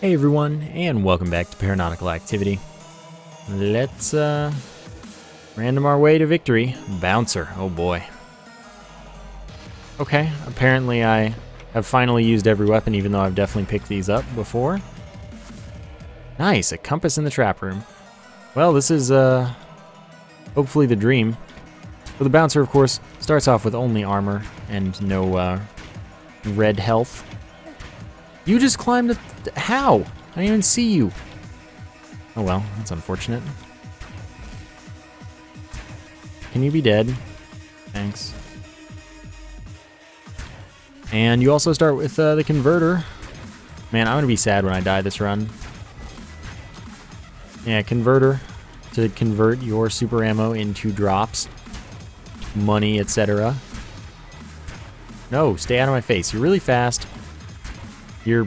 Hey everyone, and welcome back to Paranautical Activity. Let's, uh, random our way to victory. Bouncer, oh boy. Okay, apparently I have finally used every weapon, even though I've definitely picked these up before. Nice, a compass in the trap room. Well, this is, uh, hopefully the dream. So the Bouncer, of course, starts off with only armor and no, uh, red health. You just climbed a... How? I didn't even see you. Oh well, that's unfortunate. Can you be dead? Thanks. And you also start with uh, the converter. Man, I'm gonna be sad when I die this run. Yeah, converter to convert your super ammo into drops, money, etc. No, stay out of my face. You're really fast. You're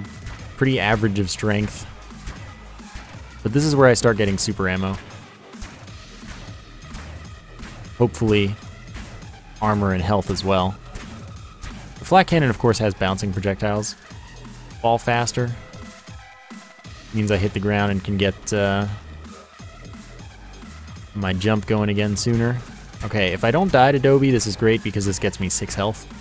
pretty average of strength. But this is where I start getting super ammo. Hopefully, armor and health as well. The flak cannon, of course, has bouncing projectiles. Fall faster. Means I hit the ground and can get uh, my jump going again sooner. Okay, if I don't die to Dobby, this is great because this gets me 6 health.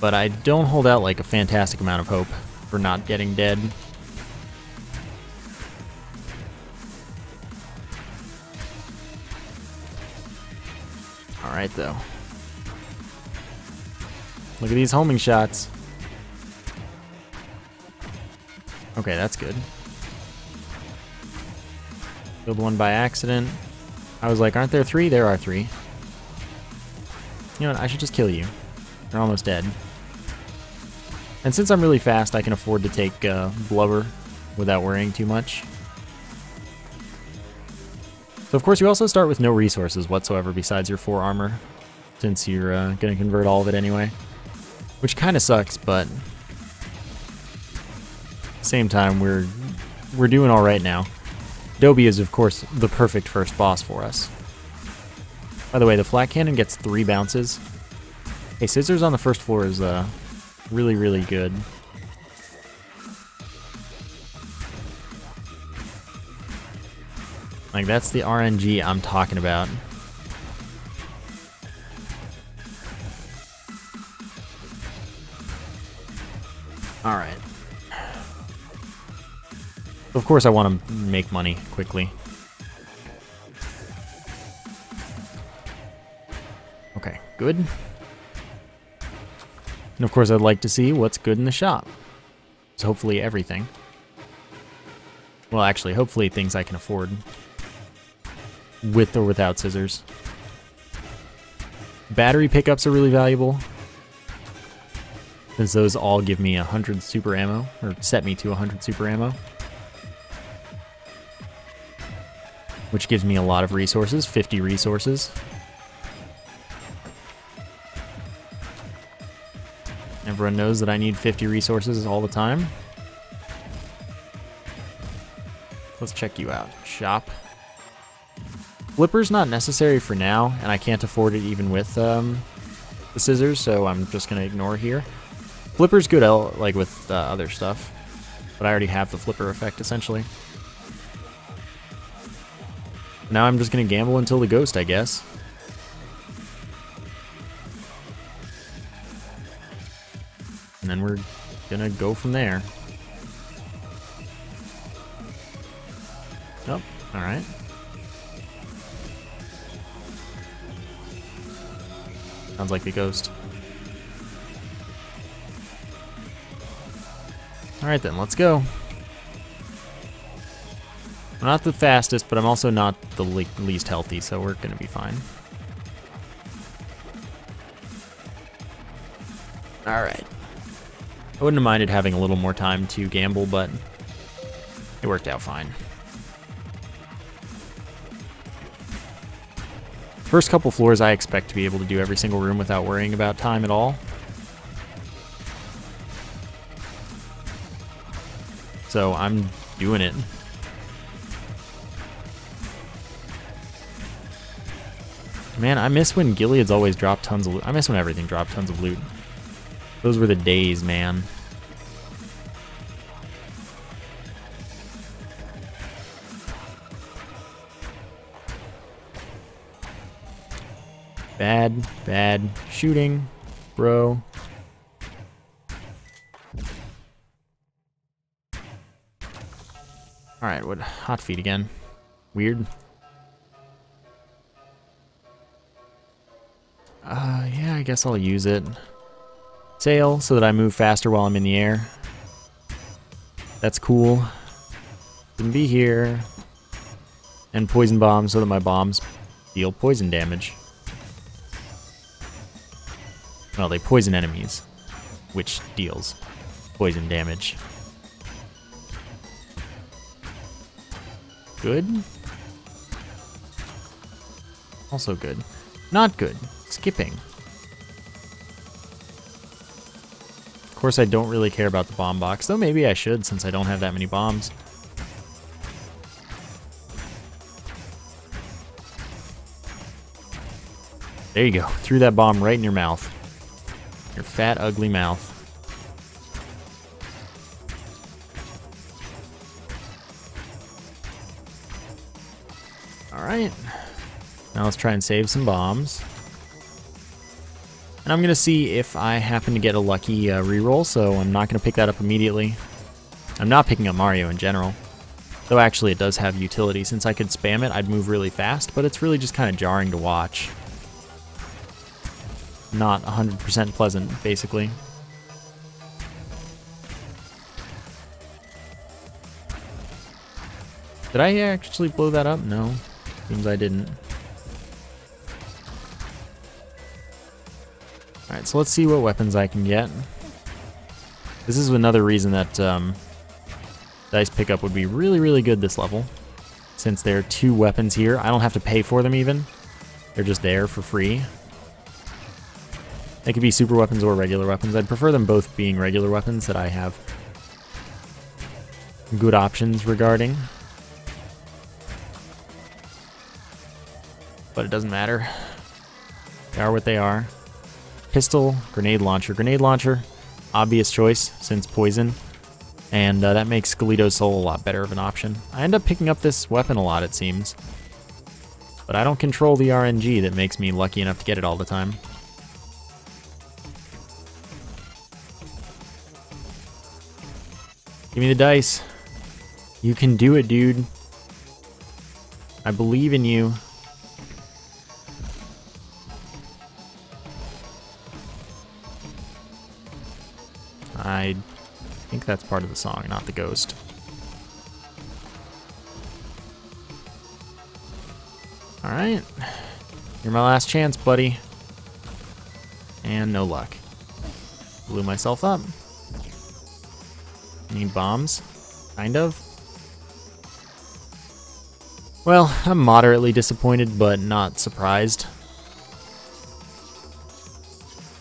But I don't hold out like a fantastic amount of hope for not getting dead. Alright though. Look at these homing shots. Okay, that's good. Killed one by accident. I was like, aren't there three? There are three. You know what, I should just kill you. They're almost dead. And since I'm really fast, I can afford to take uh, Blubber without worrying too much. So of course you also start with no resources whatsoever besides your 4 armor, since you're uh, going to convert all of it anyway. Which kind of sucks, but same time we're we're doing all right now. Dobby is of course the perfect first boss for us. By the way, the flak cannon gets three bounces. Hey, scissors on the first floor is uh, really, really good. Like, that's the RNG I'm talking about. Alright. Of course I want to make money quickly. Okay, good. And of course, I'd like to see what's good in the shop. So hopefully everything. Well, actually, hopefully things I can afford. With or without scissors. Battery pickups are really valuable. Since those all give me 100 super ammo, or set me to 100 super ammo. Which gives me a lot of resources, 50 resources. Everyone knows that I need 50 resources all the time. Let's check you out. Shop. Flipper's not necessary for now, and I can't afford it even with um, the scissors, so I'm just going to ignore here. Flipper's good like with uh, other stuff, but I already have the flipper effect, essentially. Now I'm just going to gamble until the ghost, I guess. And then we're gonna go from there. Oh, alright. Sounds like a ghost. Alright then, let's go. I'm not the fastest, but I'm also not the le least healthy, so we're gonna be fine. Alright. I wouldn't have minded having a little more time to gamble, but it worked out fine. First couple floors I expect to be able to do every single room without worrying about time at all. So I'm doing it. Man, I miss when Gilead's always dropped tons of loot. I miss when everything dropped tons of loot. Those were the days, man. Bad, bad shooting, bro. Alright, what hot feet again. Weird. Uh, yeah, I guess I'll use it. Sail, so that I move faster while I'm in the air. That's cool. Can be here. And poison bomb, so that my bombs deal poison damage. Well, they poison enemies, which deals poison damage. Good. Also good. Not good. Skipping. Course, I don't really care about the bomb box, though maybe I should since I don't have that many bombs. There you go. Threw that bomb right in your mouth. Your fat, ugly mouth. Alright. Now let's try and save some bombs. And I'm going to see if I happen to get a lucky uh, reroll, so I'm not going to pick that up immediately. I'm not picking up Mario in general. Though actually it does have utility. Since I could spam it, I'd move really fast, but it's really just kind of jarring to watch not 100% pleasant, basically. Did I actually blow that up? No. Seems I didn't. So let's see what weapons I can get. This is another reason that um, dice pickup would be really, really good this level. Since there are two weapons here, I don't have to pay for them even. They're just there for free. They could be super weapons or regular weapons. I'd prefer them both being regular weapons that I have good options regarding. But it doesn't matter. They are what they are. Pistol, grenade launcher. Grenade launcher, obvious choice since poison. And uh, that makes Skeleeto's Soul a lot better of an option. I end up picking up this weapon a lot, it seems. But I don't control the RNG that makes me lucky enough to get it all the time. Give me the dice. You can do it, dude. I believe in you. That's part of the song, not the ghost. Alright. You're my last chance, buddy. And no luck. Blew myself up. Need bombs? Kind of. Well, I'm moderately disappointed, but not surprised.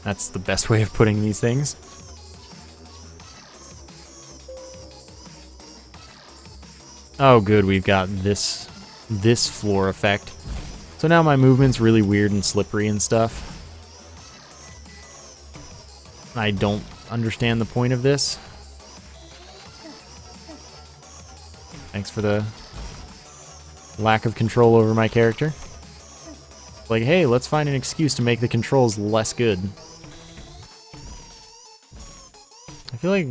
That's the best way of putting these things. Oh good, we've got this this floor effect. So now my movement's really weird and slippery and stuff. I don't understand the point of this. Thanks for the lack of control over my character. Like, hey, let's find an excuse to make the controls less good. I feel like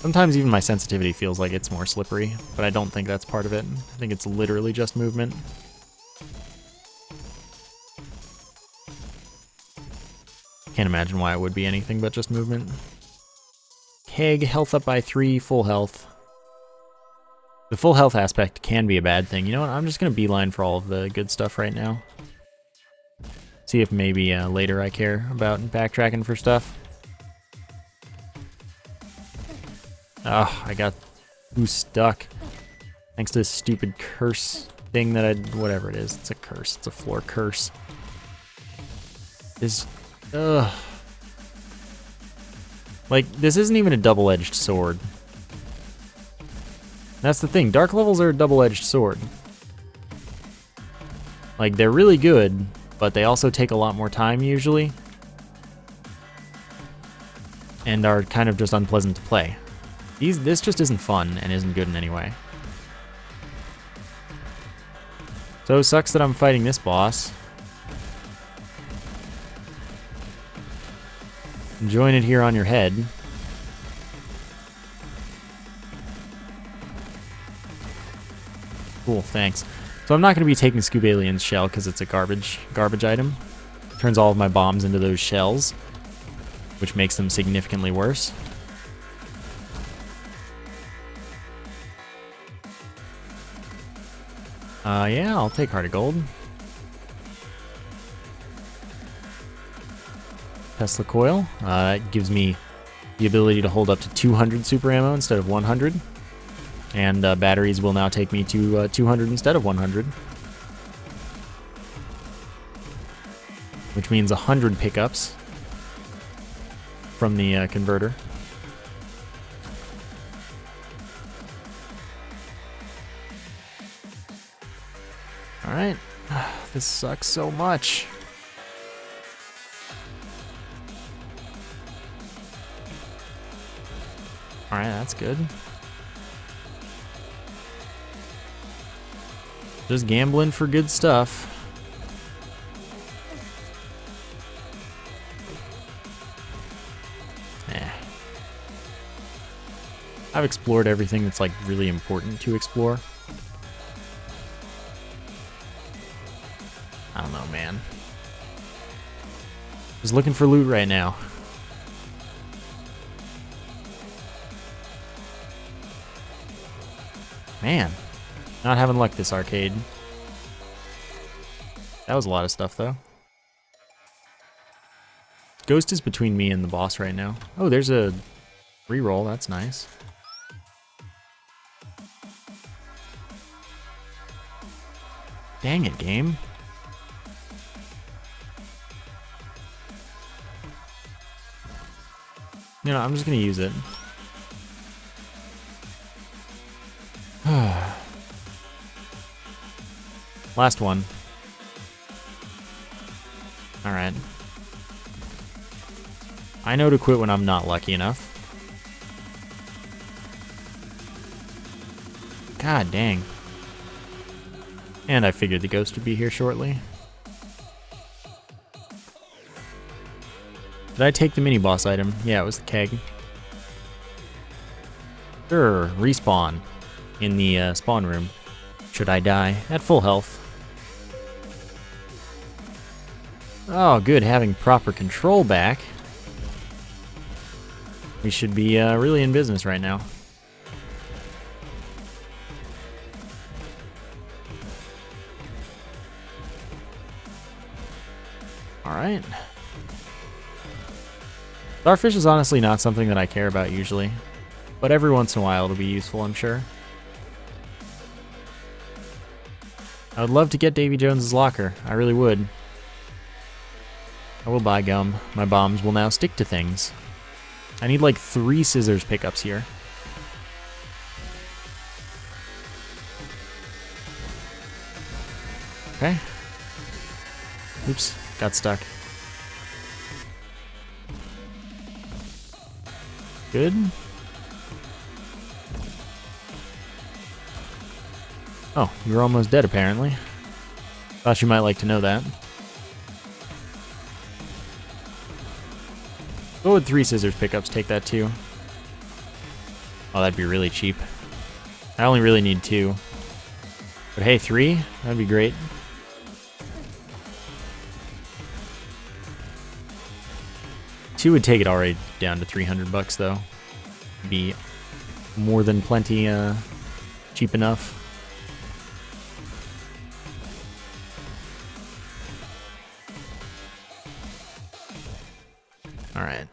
sometimes even my sensitivity feels like it's more slippery, but I don't think that's part of it. I think it's literally just movement. Can't imagine why it would be anything but just movement. Keg, health up by 3, full health. The full health aspect can be a bad thing. You know what? I'm just going to beeline for all of the good stuff right now. See if maybe uh, later I care about backtracking for stuff. Oh, I got who stuck. Thanks to this stupid curse thing that I... Whatever it is. It's a curse. It's a floor curse. This... Ugh. Like, this isn't even a double-edged sword. That's the thing, dark levels are a double-edged sword. Like, they're really good, but they also take a lot more time usually. and are kind of just unpleasant to play. These, this just isn't fun and isn't good in any way. So sucks that I'm fighting this boss. Join it here on your head. Cool, thanks. So I'm not going to be taking Scoob Alien's shell because it's a garbage garbage item. Turns all of my bombs into those shells, which makes them significantly worse. Uh, yeah, I'll take Heart of Gold. Tesla Coil. Uh, that gives me the ability to hold up to 200 super ammo instead of 100. And uh, batteries will now take me to uh, 200 instead of 100. Which means 100 pickups from the uh, converter. This sucks so much. Alright, that's good. Just gambling for good stuff. Eh. I've explored everything that's like really important to explore. Looking for loot right now. Man, not having luck this arcade. That was a lot of stuff, though. Ghost is between me and the boss right now. Oh, there's a reroll. That's nice. Dang it, game. You know, I'm just gonna use it. Last one. Alright. I know to quit when I'm not lucky enough. God dang. And I figured the ghost would be here shortly. Did I take the mini boss item? Yeah, it was the keg. Sure, respawn in the uh, spawn room. Should I die at full health? Oh, good, having proper control back. We should be uh, really in business right now. Starfish is honestly not something that I care about usually, but every once in a while it'll be useful, I'm sure. I would love to get Davy Jones's locker. I really would. I will buy gum. My bombs will now stick to things. I need like three scissors pickups here. Okay. Oops, got stuck. Good. Oh, you're almost dead apparently. Thought you might like to know that. What would three scissors pickups, take that too. Oh, that'd be really cheap. I only really need two. But hey, three? That'd be great. Two would take it already down to 300 bucks though. Be more than plenty uh, cheap enough. Alright.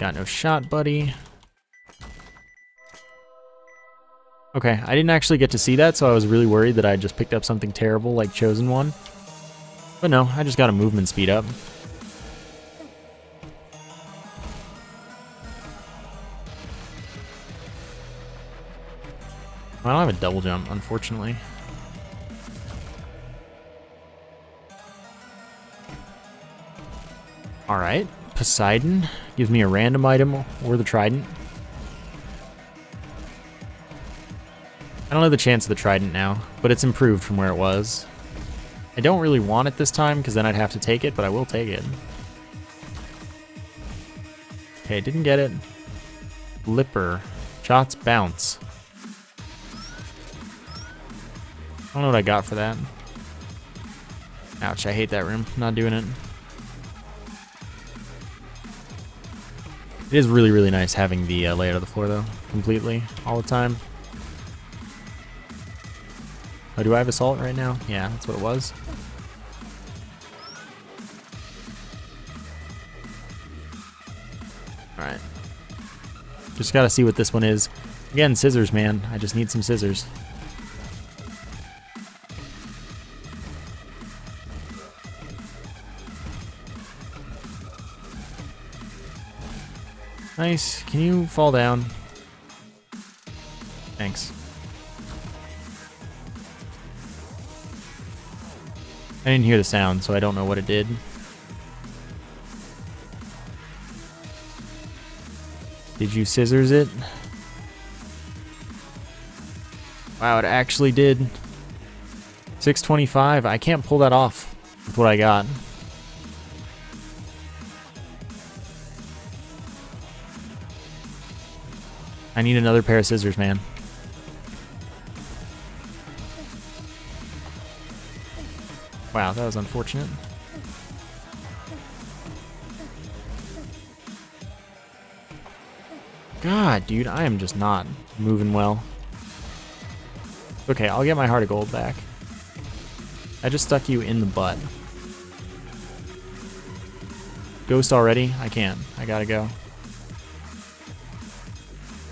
Got no shot, buddy. Okay, I didn't actually get to see that, so I was really worried that I just picked up something terrible like Chosen One. But no, I just got a movement speed up. I don't have a double jump, unfortunately. Alright, Poseidon. Gives me a random item or the trident. I don't know the chance of the trident now, but it's improved from where it was. I don't really want it this time because then I'd have to take it, but I will take it. Okay, didn't get it. Flipper. Shots bounce. Don't know what I got for that. Ouch, I hate that room. Not doing it. It is really, really nice having the uh, layout of the floor, though, completely, all the time. Oh, do I have assault right now? Yeah, that's what it was. Alright. Just gotta see what this one is. Again, scissors, man. I just need some scissors. Nice. Can you fall down? Thanks. I didn't hear the sound, so I don't know what it did. Did you scissors it? Wow, it actually did. 625. I can't pull that off with what I got. I need another pair of scissors, man. Wow, that was unfortunate. God, dude, I am just not moving well. Okay, I'll get my heart of gold back. I just stuck you in the butt. Ghost already? I can't. I gotta go.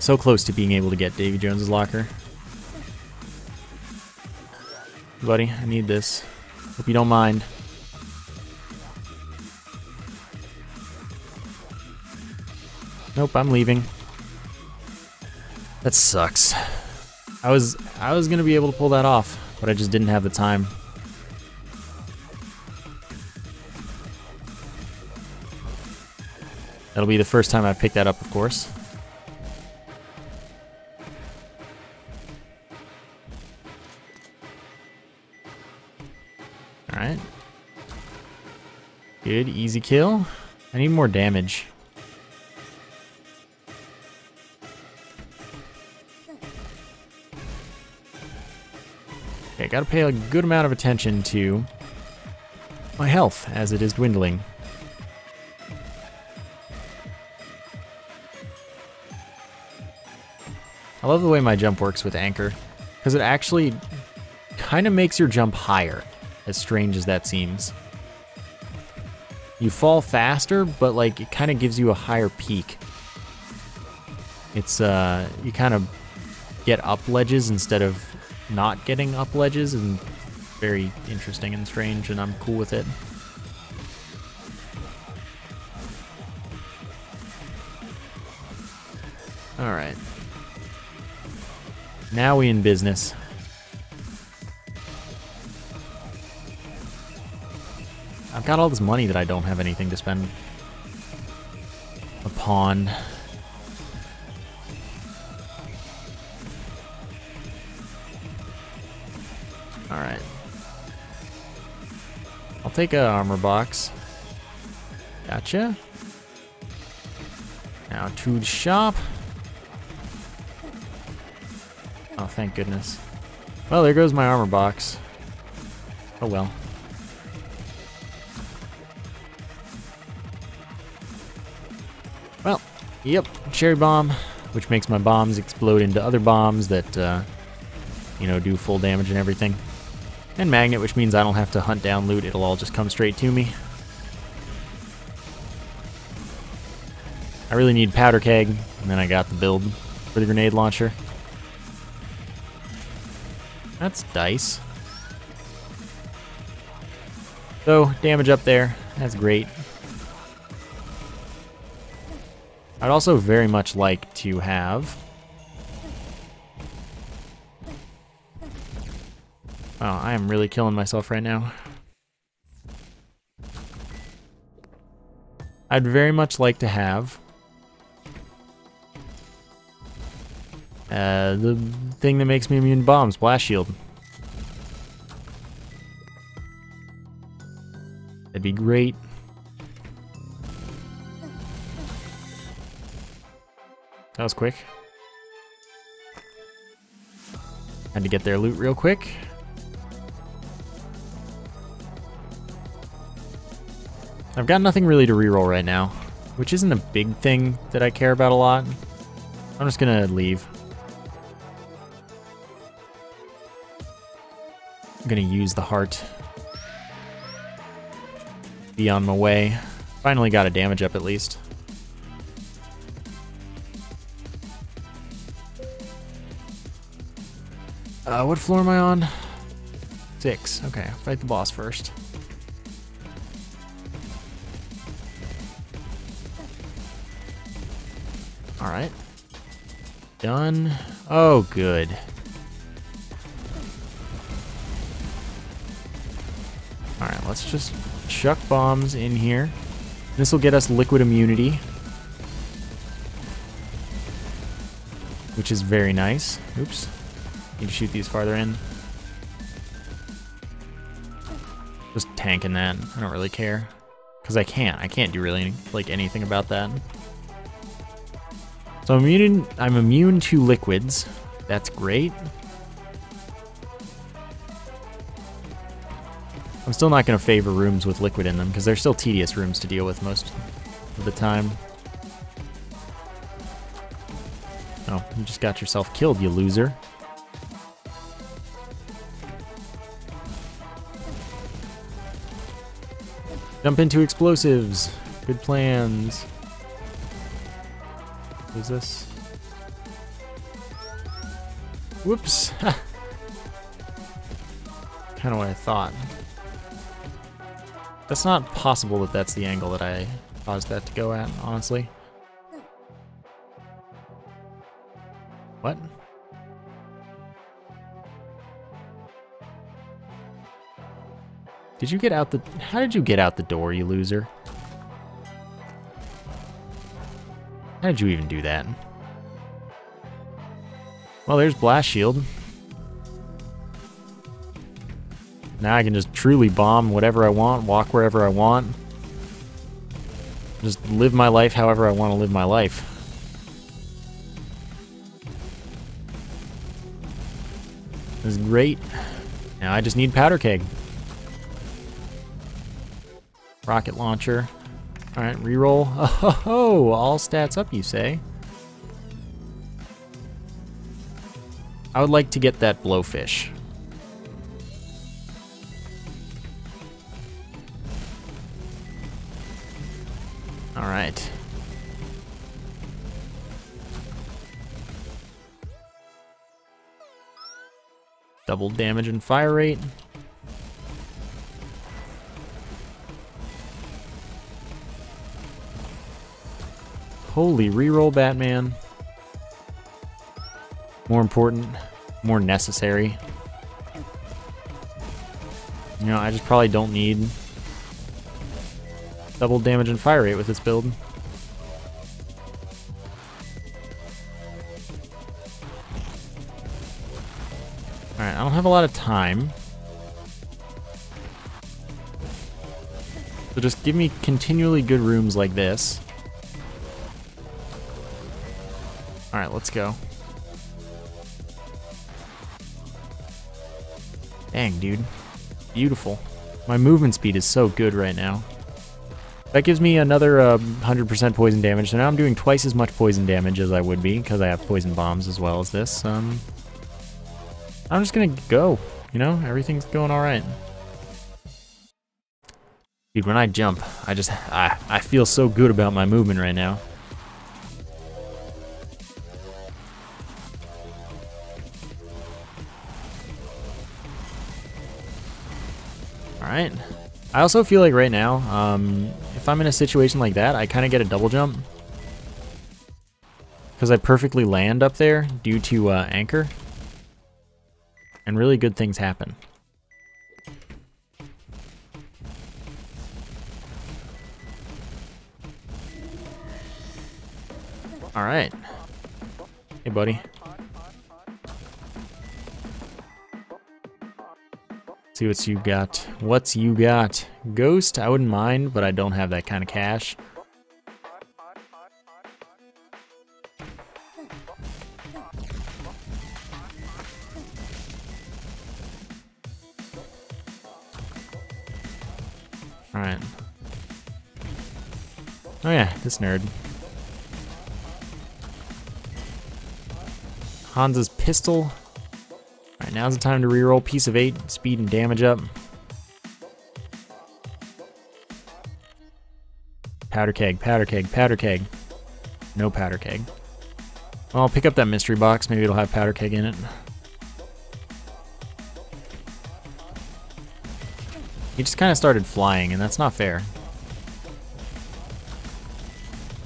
So close to being able to get Davy Jones's locker. Buddy, I need this. Hope you don't mind. Nope, I'm leaving. That sucks. I was I was gonna be able to pull that off, but I just didn't have the time. That'll be the first time I pick that up, of course. Good, easy kill. I need more damage. Okay, gotta pay a good amount of attention to my health as it is dwindling. I love the way my jump works with anchor, because it actually kind of makes your jump higher as strange as that seems. You fall faster, but like it kind of gives you a higher peak. It's uh, you kind of get up ledges instead of not getting up ledges, and very interesting and strange, and I'm cool with it. All right. Now we in business. Got all this money that I don't have anything to spend upon. Alright. I'll take a armor box. Gotcha. Now to the shop. Oh, thank goodness. Well, there goes my armor box. Oh well. Well, yep, cherry bomb, which makes my bombs explode into other bombs that, uh, you know, do full damage and everything. And magnet, which means I don't have to hunt down loot, it'll all just come straight to me. I really need powder keg, and then I got the build for the grenade launcher. That's dice. So, damage up there, that's great. I'd also very much like to have... Wow, I am really killing myself right now. I'd very much like to have uh, the thing that makes me immune to bombs, Blast Shield. That'd be great. That was quick. Had to get their loot real quick. I've got nothing really to reroll right now, which isn't a big thing that I care about a lot. I'm just gonna leave. I'm gonna use the heart. Be on my way. Finally got a damage up at least. Uh, what floor am I on? Six. Okay, fight the boss first. Alright. Done. Oh, good. Alright, let's just chuck bombs in here. This will get us liquid immunity. Which is very nice. Oops. Need to shoot these farther in. Just tanking that. I don't really care. Because I can't. I can't do really like anything about that. So I'm immune, I'm immune to liquids. That's great. I'm still not going to favor rooms with liquid in them, because they're still tedious rooms to deal with most of the time. Oh, you just got yourself killed, you loser. Jump into explosives. Good plans is this? Whoops. kind of what I thought. That's not possible that that's the angle that I caused that to go at, honestly. What? Did you get out the... How did you get out the door, you loser? How did you even do that? Well, there's Blast Shield. Now I can just truly bomb whatever I want, walk wherever I want. Just live my life however I want to live my life. This is great. Now I just need powder keg. Rocket launcher. Alright, reroll. Oh, all stats up, you say? I would like to get that blowfish. Alright. Double damage and fire rate. Holy reroll Batman. More important, more necessary. You know, I just probably don't need double damage and fire rate with this build. Alright, I don't have a lot of time. So just give me continually good rooms like this. Let's go. Dang, dude. Beautiful. My movement speed is so good right now. That gives me another 100% uh, poison damage, so now I'm doing twice as much poison damage as I would be, because I have poison bombs as well as this. Um, I'm just gonna go, you know? Everything's going alright. Dude, when I jump, I just, I, I feel so good about my movement right now. right. I also feel like right now, um, if I'm in a situation like that, I kind of get a double jump. Because I perfectly land up there due to uh, anchor. And really good things happen. Alright. Hey, buddy. See what you got. What's you got? Ghost, I wouldn't mind, but I don't have that kind of cash. Alright. Oh yeah, this nerd. Hansa's pistol. Now's the time to reroll piece of 8, speed and damage up. Powder keg, powder keg, powder keg. No powder keg. Well, I'll pick up that mystery box, maybe it'll have powder keg in it. He just kind of started flying, and that's not fair.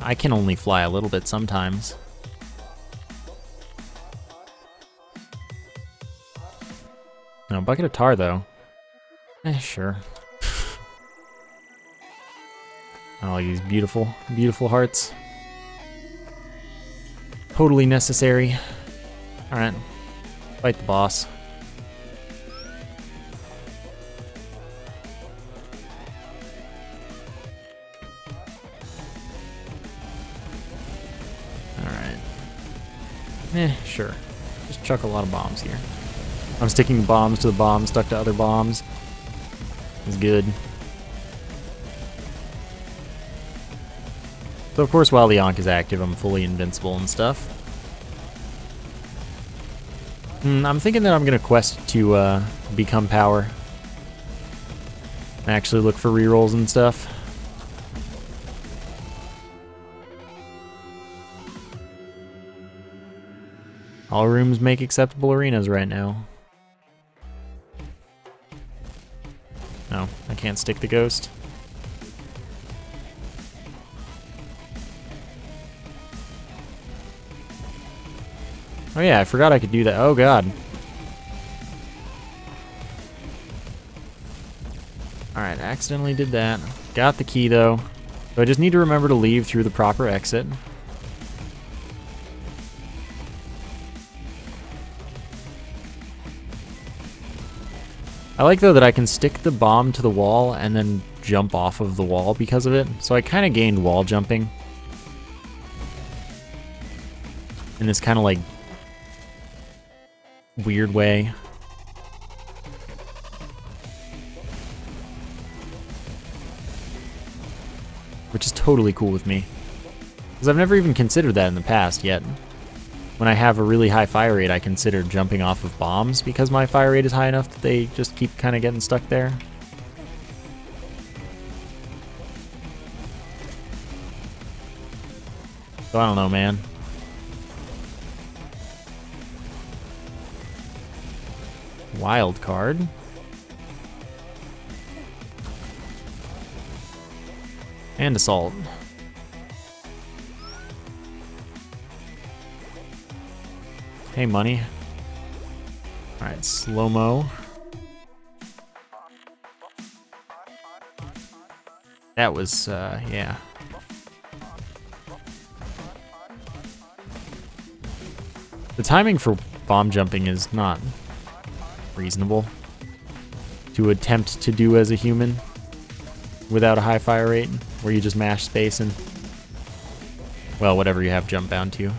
I can only fly a little bit sometimes. No, bucket of tar, though. Eh, sure. All these beautiful, beautiful hearts. Totally necessary. Alright. Fight the boss. Alright. Eh, sure. Just chuck a lot of bombs here. I'm sticking bombs to the bombs stuck to other bombs. Is good. So of course while the Ankh is active, I'm fully invincible and stuff. Hmm, I'm thinking that I'm gonna quest to uh, become power. Actually look for rerolls and stuff. All rooms make acceptable arenas right now. Can't stick the ghost. Oh yeah, I forgot I could do that. Oh god. Alright, accidentally did that. Got the key though. So I just need to remember to leave through the proper exit. I like though that I can stick the bomb to the wall and then jump off of the wall because of it. So I kind of gained wall jumping. In this kind of like weird way. Which is totally cool with me. Because I've never even considered that in the past yet. When I have a really high fire rate, I consider jumping off of bombs because my fire rate is high enough that they just keep kind of getting stuck there. So I don't know, man. Wild card. And assault. Hey, money. Alright, slow-mo. That was, uh, yeah. The timing for bomb jumping is not reasonable to attempt to do as a human without a high fire rate, where you just mash space and, well, whatever you have jump bound to.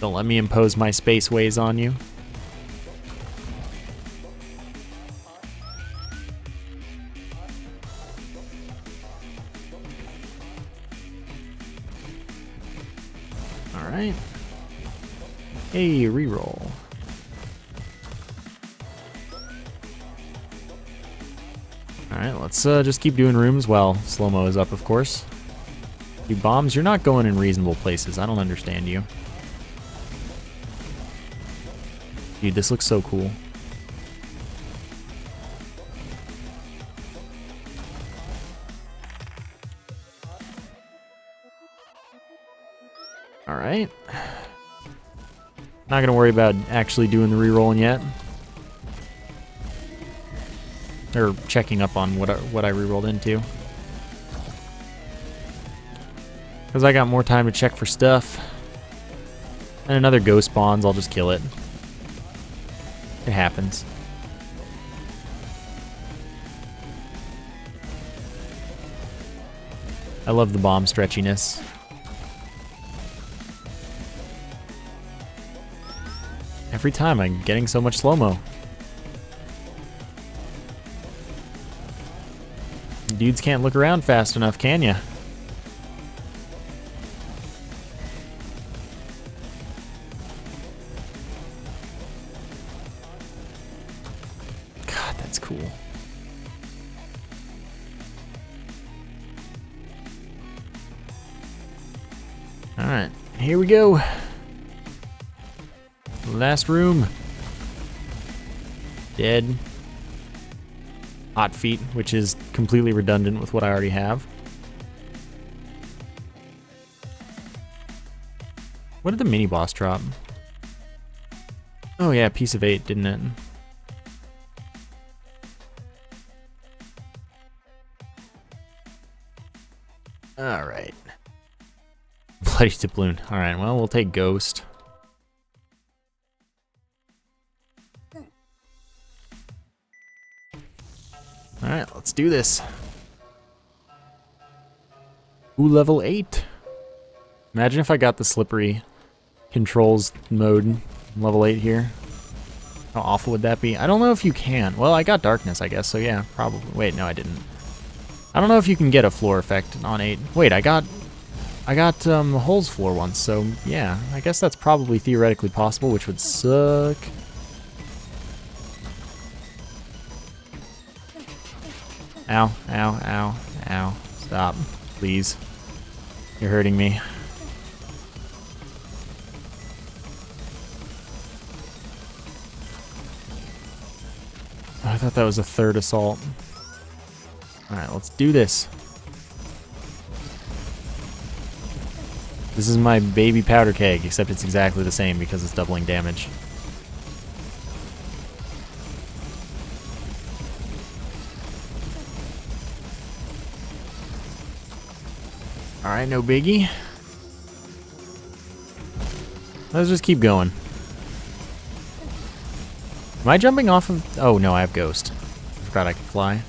Don't let me impose my space ways on you. Alright. Hey, reroll. Alright, let's uh, just keep doing rooms while slow-mo is up, of course. You bombs, you're not going in reasonable places. I don't understand you. Dude, this looks so cool. Alright. Not gonna worry about actually doing the re-rolling yet. Or checking up on what I, what I re-rolled into. Because I got more time to check for stuff. And another ghost spawns, I'll just kill it. It happens. I love the bomb stretchiness. Every time I'm getting so much slow-mo. Dudes can't look around fast enough, can ya? Go. Last room. Dead. Hot feet, which is completely redundant with what I already have. What did the mini boss drop? Oh yeah, piece of eight, didn't it? Bloody doubloon. Alright, well, we'll take Ghost. Alright, let's do this. Ooh, level 8. Imagine if I got the slippery controls mode level 8 here. How awful would that be? I don't know if you can. Well, I got darkness, I guess, so yeah, probably. Wait, no, I didn't. I don't know if you can get a floor effect on 8. Wait, I got... I got um, holes floor once, so yeah, I guess that's probably theoretically possible, which would suck. Ow, ow, ow, ow. Stop, please. You're hurting me. I thought that was a third assault. Alright, let's do this. This is my baby powder keg, except it's exactly the same because it's doubling damage. Alright, no biggie. Let's just keep going. Am I jumping off of... Oh, no, I have Ghost. I Forgot I could fly.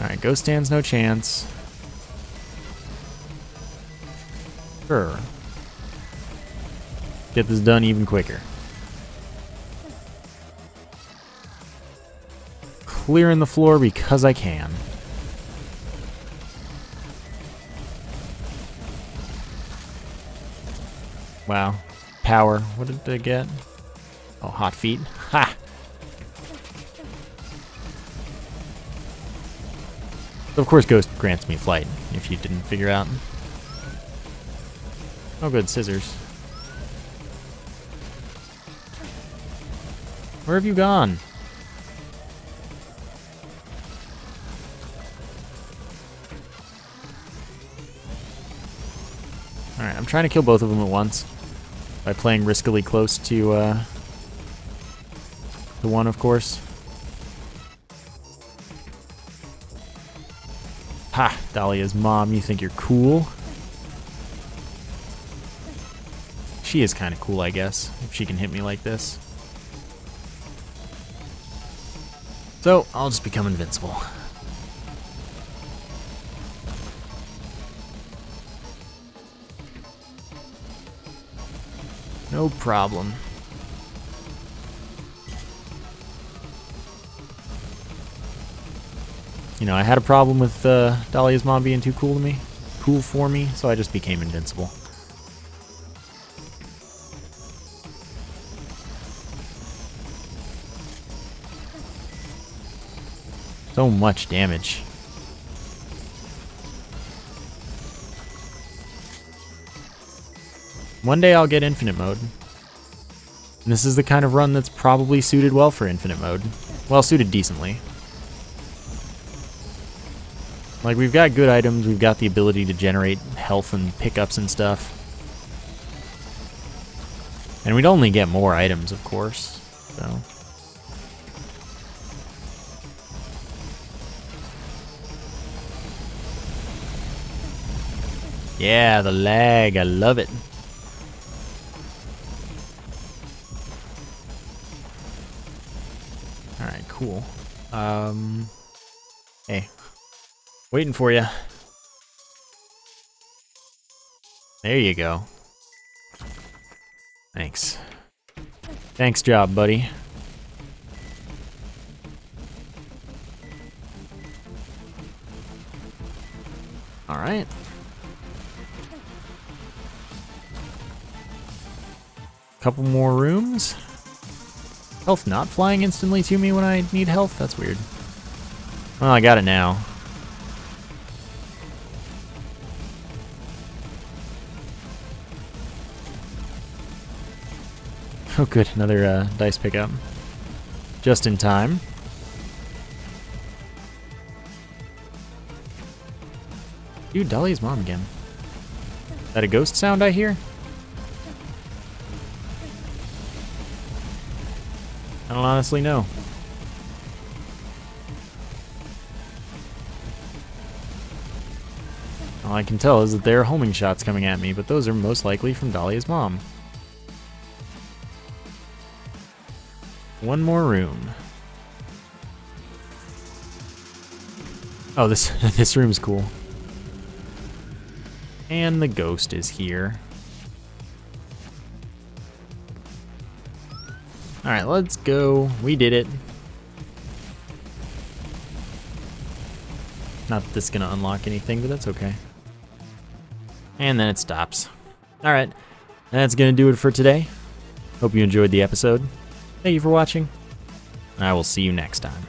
Alright, Ghost stands no chance. Sure. Get this done even quicker. Clearing the floor because I can. Wow. Power. What did they get? Oh, hot feet. Ha! Of course, Ghost grants me flight, if you didn't figure out. Oh good, scissors. Where have you gone? Alright, I'm trying to kill both of them at once by playing riskily close to uh, the one, of course. Ha! Dahlia's mom, you think you're cool? She is kind of cool, I guess, if she can hit me like this. So, I'll just become invincible. No problem. You know, I had a problem with uh, Dahlia's mom being too cool to me, cool for me, so I just became invincible. So much damage. One day I'll get infinite mode. This is the kind of run that's probably suited well for infinite mode. Well, suited decently. Like, we've got good items, we've got the ability to generate health and pickups and stuff. And we'd only get more items, of course, so... Yeah, the lag. I love it. Alright, cool. Um, hey, waiting for you. There you go. Thanks. Thanks job, buddy. Alright. Couple more rooms. Health not flying instantly to me when I need health? That's weird. Well, I got it now. Oh good, another uh, dice pickup. Just in time. Dude, Dahlia's mom again. Is that a ghost sound I hear? I don't honestly know. All I can tell is that there are homing shots coming at me, but those are most likely from Dahlia's mom. One more room. Oh, this this room's cool. And the ghost is here. Alright, let's go. We did it. Not that this is to unlock anything, but that's okay. And then it stops. Alright, that's going to do it for today. Hope you enjoyed the episode. Thank you for watching. I will see you next time.